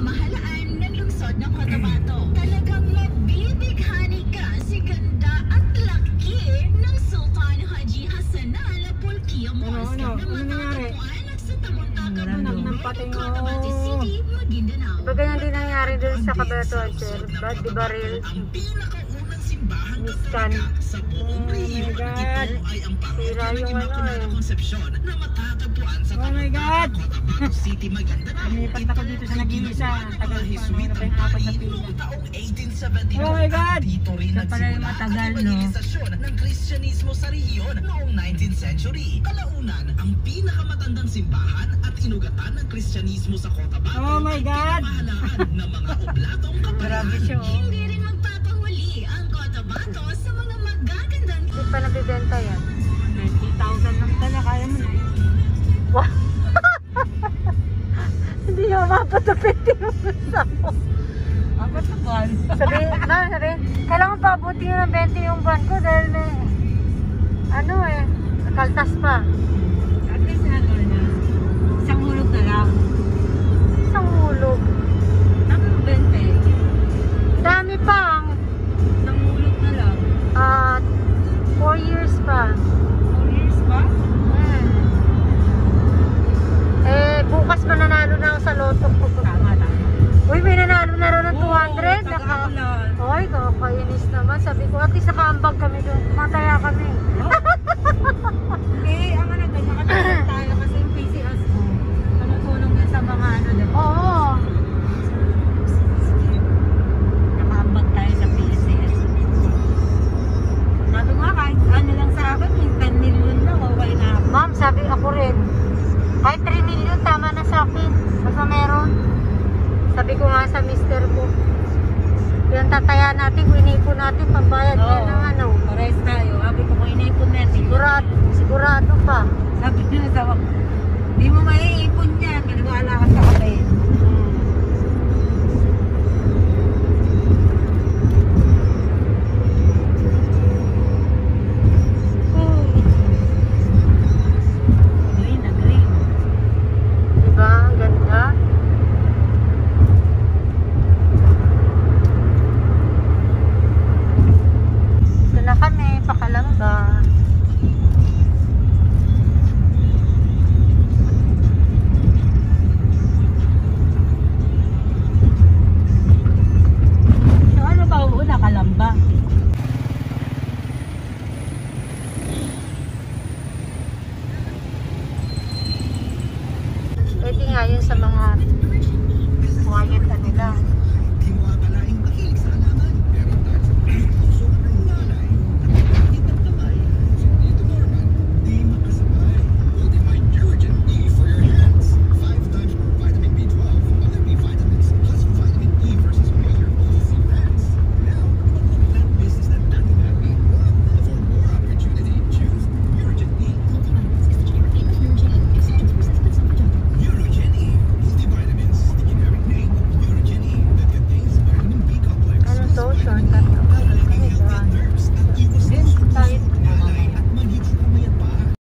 pamahalaan ng lungsod ng Cotabato. Talagang mabibighani ka sa ganda at laki ng Sultan Haji Hassanal Pulkiyo Mosque ano? na Ano matatagpuan sa Tamuntaka Wala Bundok, nang pating, Cotabato. City, Maguindanao. Ganyan din nangyari dun sa Cabeto Angel? Ba't di ba real? Ang pinakaunang buong Oh my. God. Ito ay Sira yung ano eh. Oh my God. Lumipat ako dito sa nag-iisa. Tagal pa, ano pa yung apat na pila. noong taong 1872. Oh my God! Siya pala yung matagal, no? ng Kristyanismo sa rehiyon noong 19th century. Kalaunan, ang pinakamatandang simbahan at inugatan ng Kristyanismo sa Cotabato Oh my ay God! pinamahalaan ng mga oblatong Grabe kapalaran. siya, oh. Cotabato sa mga magagandang Hindi pa nabibenta yan. 90,000 lang pala, kaya mo na. Wow! Hindi sa 50 yung gusto ko. Apat na buwan. Sabi, na, sabi, kailangan pa abutin ng 20 yung van ko dahil may, ano eh, kaltas pa. 4 years pa. 4 years pa? Hmm. Eh, bukas mananalo na ako sa loto. Tama, tama. Uy, may nanalo na raw ng 200. Oo, Naka, taga-ulan. Oy, kakainis naman. Sabi ko, at least nakaambag kami doon. Mataya kami. Kahit 3 million, tama na sa akin. Basta meron. Sabi ko nga sa mister ko. Yung tataya natin, inipon natin, pambayad Oo. yan ng ano. Pares tayo. Sabi ko, kung natin. Sigurado, sigurado pa. Sabi nila mga client na nila.